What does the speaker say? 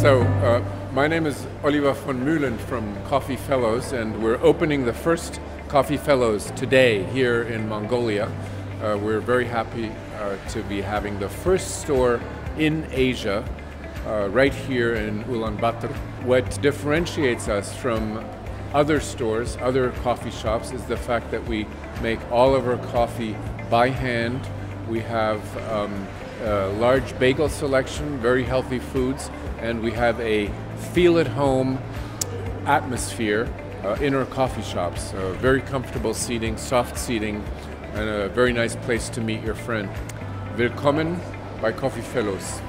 So, uh, my name is Oliver von Mühlen from Coffee Fellows, and we're opening the first Coffee Fellows today here in Mongolia. Uh, we're very happy uh, to be having the first store in Asia uh, right here in Ulaanbaatar. What differentiates us from other stores, other coffee shops, is the fact that we make all of our coffee by hand. We have um, a large bagel selection, very healthy foods, and we have a feel at home atmosphere uh, in our coffee shops. Uh, very comfortable seating, soft seating, and a very nice place to meet your friend. Willkommen bei Coffee Fellows.